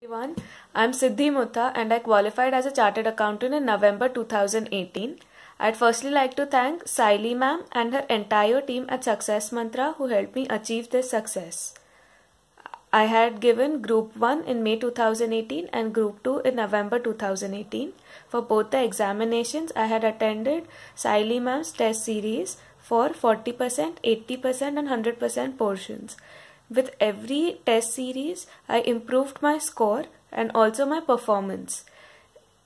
everyone. I'm Siddhi Mutta and I qualified as a chartered accountant in November 2018. I'd firstly like to thank Sayali ma'am and her entire team at Success Mantra who helped me achieve this success. I had given Group 1 in May 2018 and Group 2 in November 2018. For both the examinations, I had attended Sayali ma'am's test series for 40%, 80% and 100% portions. With every test series, I improved my score and also my performance.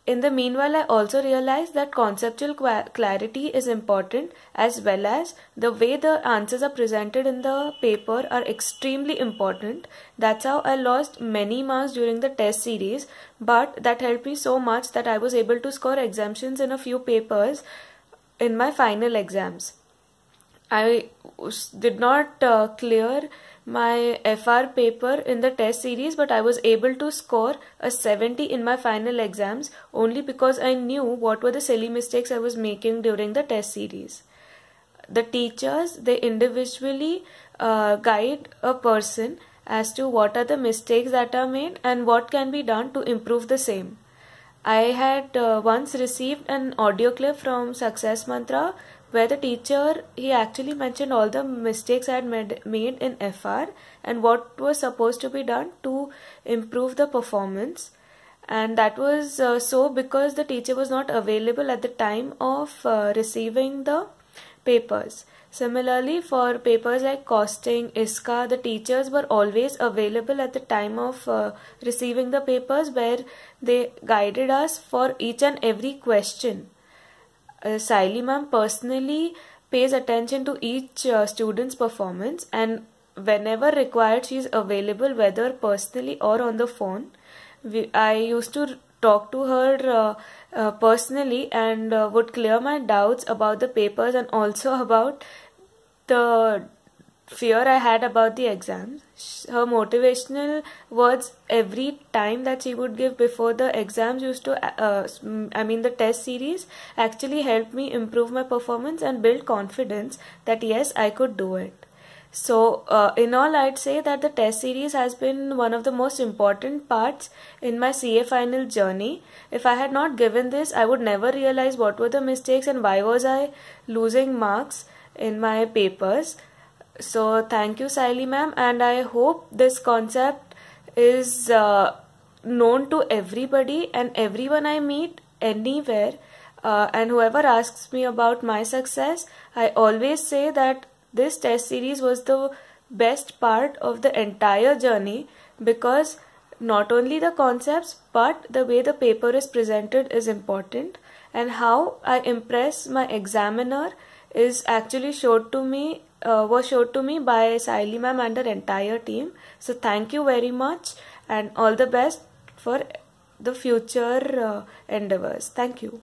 In the meanwhile, I also realized that conceptual clarity is important as well as the way the answers are presented in the paper are extremely important. That's how I lost many marks during the test series, but that helped me so much that I was able to score exemptions in a few papers in my final exams. I did not uh, clear my FR paper in the test series, but I was able to score a 70 in my final exams only because I knew what were the silly mistakes I was making during the test series. The teachers, they individually uh, guide a person as to what are the mistakes that are made and what can be done to improve the same. I had uh, once received an audio clip from Success Mantra where the teacher he actually mentioned all the mistakes I had made, in FR and what was supposed to be done to improve the performance and that was uh, so because the teacher was not available at the time of uh, receiving the papers Similarly, for papers like costing, ISCA, the teachers were always available at the time of uh, receiving the papers where they guided us for each and every question. Uh, ma'am personally pays attention to each uh, student's performance and whenever required she is available whether personally or on the phone. We, I used to talk to her uh, uh, personally and uh, would clear my doubts about the papers and also about the fear I had about the exams. Her motivational words every time that she would give before the exams used to, uh, I mean, the test series actually helped me improve my performance and build confidence that yes, I could do it. So, uh, in all, I'd say that the test series has been one of the most important parts in my CA final journey. If I had not given this, I would never realize what were the mistakes and why was I losing marks in my papers. So, thank you, Sayali ma'am, and I hope this concept is uh, known to everybody and everyone I meet anywhere. Uh, and whoever asks me about my success, I always say that this test series was the best part of the entire journey because not only the concepts but the way the paper is presented is important and how I impress my examiner is actually showed to me uh, was showed to me by Sayali ma'am and her entire team. So thank you very much and all the best for the future uh, endeavors. Thank you.